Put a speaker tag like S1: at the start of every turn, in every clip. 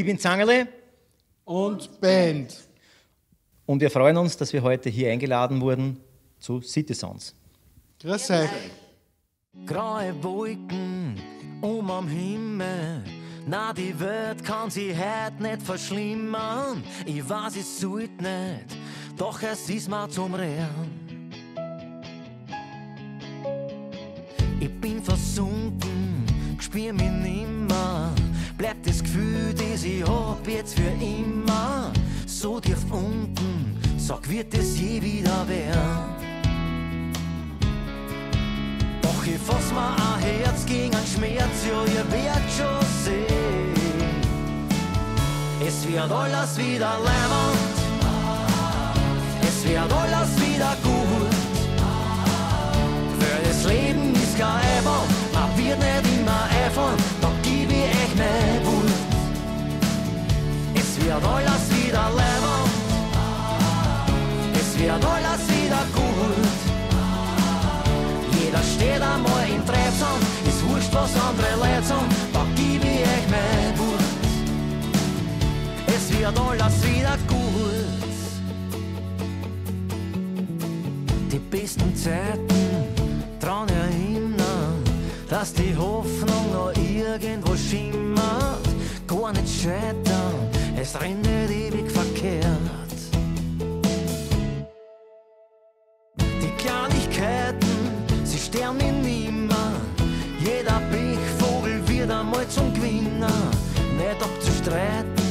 S1: Ich bin Zangerle.
S2: Und Band.
S1: Und wir freuen uns, dass wir heute hier eingeladen wurden zu City Sounds.
S2: Grüß euch.
S3: Graue Wolken um am Himmel. Na, die Welt kann sie heute nicht verschlimmern. Ich weiß, es sollte nicht, doch es ist mal zum Rehren. Ich bin versunken, spür mich nimmer. Bleibt das Gefühl, das ich hab jetzt für immer. So tief unten, sag, wird es je wieder werden. Doch ich fass mir ein Herz gegen einen Schmerz, ja, ihr werdet schon sehen. Es wird alles wieder leimend, es wird alles wieder gut. Für das Leben ist kein Eifer, man wird nicht immer eifern, dass die Hoffnung noch irgendwo schimmert. Gar nicht scheitern, es rennt ewig verkehrt. Die Kleinigkeiten, sie sterben mich nimmer. Jeder Pechvogel wird einmal zum Gewinner. Nicht abzustreiten,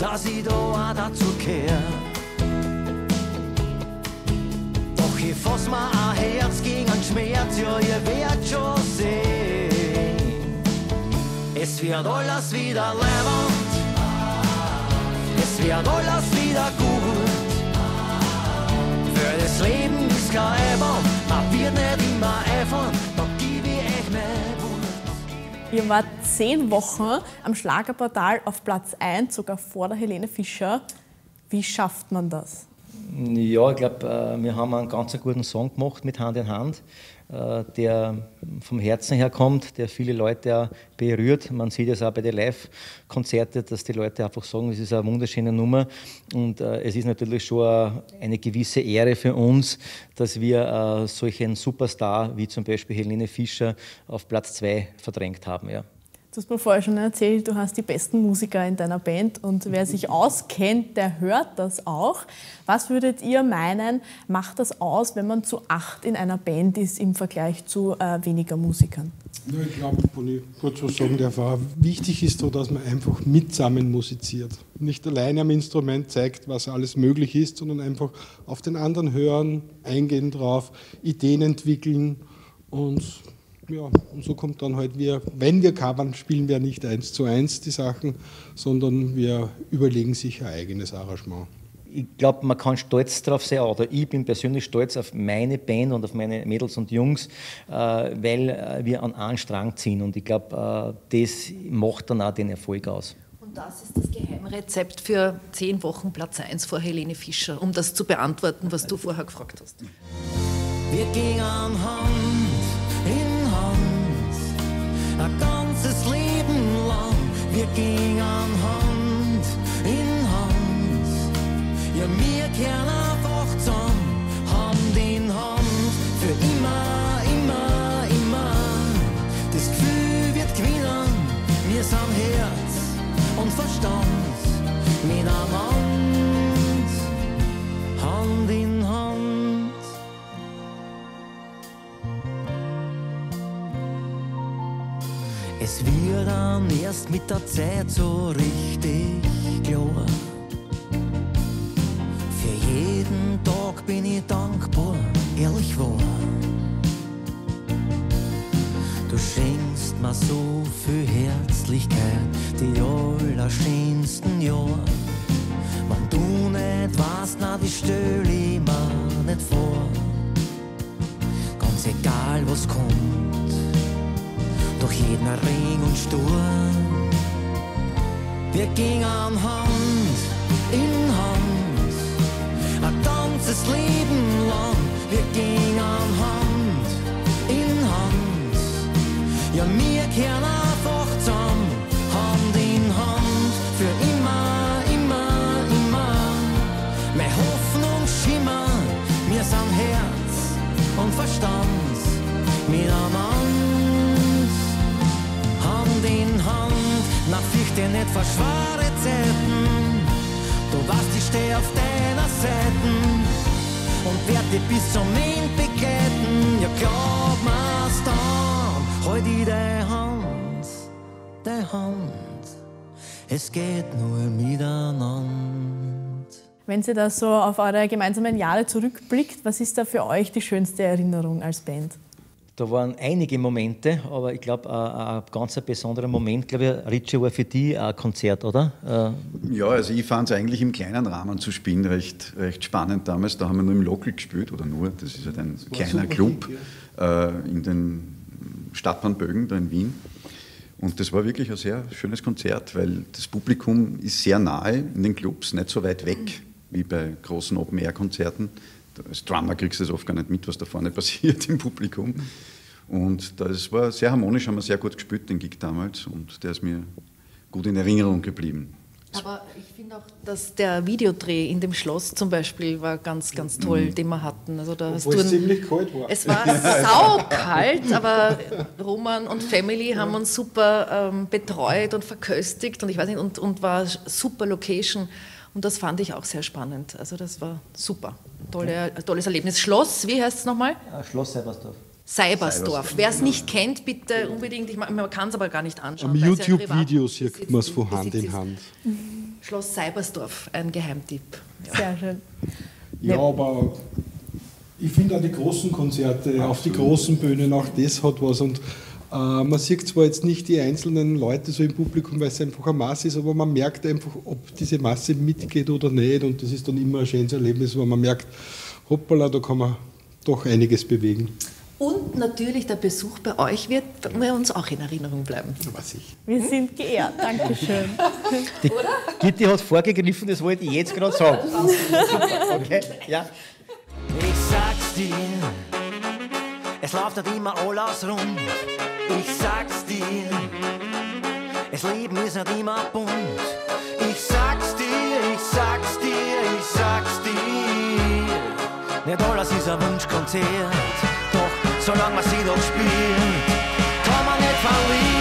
S3: dass ich da auch dazu kehr. Doch ich fass mir ein Herz gegen einen Schmerz, ja, ihr werdet schon sehen. Es wird alles wieder leibend, es wird alles wieder gut. Für das Leben ist kein Eifer, man wird nicht immer eifern, da gib ich euch mein Wut.
S4: Ihr wart zehn Wochen am Schlagerportal auf Platz 1, sogar vor der Helene Fischer. Wie schafft man das?
S1: Ja, ich glaube, wir haben einen ganz guten Song gemacht mit Hand in Hand, äh, der vom Herzen her kommt, der viele Leute berührt. Man sieht es auch bei den Live-Konzerten, dass die Leute einfach sagen, es ist eine wunderschöne Nummer. Und äh, es ist natürlich schon eine gewisse Ehre für uns, dass wir äh, solchen Superstar wie zum Beispiel Helene Fischer auf Platz 2 verdrängt haben. Ja.
S4: Du hast mir vorher schon erzählt, du hast die besten Musiker in deiner Band und wer sich auskennt, der hört das auch. Was würdet ihr meinen, macht das aus, wenn man zu acht in einer Band ist im Vergleich zu äh, weniger Musikern?
S2: Ja, ich glaube, wenn ich kurz was sagen darf, auch wichtig ist so, dass man einfach mitsammen musiziert. Nicht alleine am Instrument zeigt, was alles möglich ist, sondern einfach auf den anderen hören, eingehen drauf, Ideen entwickeln und ja, und so kommt dann halt wir, wenn wir covern, spielen wir nicht eins zu eins die Sachen, sondern wir überlegen sich ein eigenes Arrangement.
S1: ich glaube, man kann stolz darauf sein, oder ich bin persönlich stolz auf meine Band und auf meine Mädels und Jungs, äh, weil äh, wir an einen Strang ziehen. Und ich glaube, äh, das macht dann auch den Erfolg aus.
S5: Und das ist das Geheimrezept für zehn Wochen Platz 1 vor Helene Fischer, um das zu beantworten, was du vorher gefragt hast.
S3: Wir gingen Hand, ein ganzes Leben lang. Wir gingen Hand in Hand, ja, wir kehren einfach zusammen, Hand in Hand, für immer, immer, immer. Das Gefühl wird gewinnen, wir sind Herz und Verstand miteinander, erst mit der Zeit so richtig klar. Für jeden Tag bin ich dankbar, ehrlich wahr. Du schenkst mir so viel Herzlichkeit, die allerschönsten Jahre. Wenn du nicht weißt, na, die stell ich mir nicht vor. Ganz egal, was kommt und stur. Wir gingen Hand in Hand, ein ganzes Leben lang. Wir gingen Hand in Hand, ja wir kehren einfach zusammen, Hand in Hand, für immer, immer, immer. Meine Hoffnung schimmert, wir sind Herz und Verstand miteinander. Dir nicht vor schwere Zeiten. Du weißt, ich steh auf deiner Seite und werd dich bis zum End begleiten. Ja, glaub mir's dann, halt ich deine Hand, deine Hand. Es geht nur miteinander.
S4: Wenn Sie da so auf eure gemeinsamen Jahre zurückblickt, was ist da für euch die schönste Erinnerung als Band?
S1: Da waren einige Momente, aber ich glaube, ein, ein ganz besonderer Moment, glaube ich, Richie, war für die ein Konzert, oder? Äh,
S6: Ja, also ich fand es eigentlich im kleinen Rahmen zu spielen recht, recht spannend damals. Da haben wir nur im Local gespielt, oder nur, das ist halt ein kleiner Club
S2: Gig,
S6: äh, in den Stadtbahnbögen da in Wien. Und das war wirklich ein sehr schönes Konzert, weil das Publikum ist sehr nahe in den Clubs, nicht so weit weg wie bei großen Open-Air-Konzerten. Als Drummer kriegst du das oft gar nicht mit, was da vorne passiert im Publikum. Und das war sehr harmonisch, haben wir sehr gut gespielt, den Gig damals. Und der ist mir gut in Erinnerung geblieben.
S5: Aber ich finde auch, dass der Videodreh in dem Schloss zum Beispiel war ganz, ganz toll, den wir hatten. Also da hast du
S2: es ziemlich kalt war.
S5: Es war saukalt, aber Roman und Family haben uns super ähm, betreut und verköstigt und ich weiß nicht, und, und war super Location. Und das fand ich auch sehr spannend. Also das war super. Tolle, tolles Erlebnis. Schloss, wie heißt es nochmal?
S1: Schloss Seibersdorf.
S5: Seibersdorf. Wer es nicht kennt, bitte unbedingt. Ich, man kann es aber gar nicht anschauen.
S2: Am
S5: es ja
S2: man es von. Hand in Hand.
S5: Schloss Seibersdorf, ein Geheimtipp. Ja.
S4: Sehr schön.
S2: Ja, aber ich finde auch die großen Konzerte auf die großen Bühnen, auch das hat was. Und man sieht zwar jetzt nicht die einzelnen Leute so im Publikum, weil es einfach eine Masse ist, aber man merkt einfach, ob diese Masse mitgeht oder nicht. Und das ist dann immer ein schönes Erlebnis, weil man merkt, hoppala, da kann man doch einiges bewegen.
S5: Und natürlich der Besuch bei euch wird bei uns auch in Erinnerung bleiben.
S2: Was ich.
S4: Wir sind geehrt. Dankeschön.
S1: Die Gitti hat vorgegriffen, das wollte ich jetzt gerade sagen. Okay, ja.
S3: Ich sag's dir, es läuft nicht immer alles rund. Ich sag's dir, das Leben ist nicht immer bunt. Ich sag's dir, ich sag's dir, ich sag's dir. Nicht alles ist ein Wunschkonzert, doch solange man sie doch spielt, kann man nicht verlieren.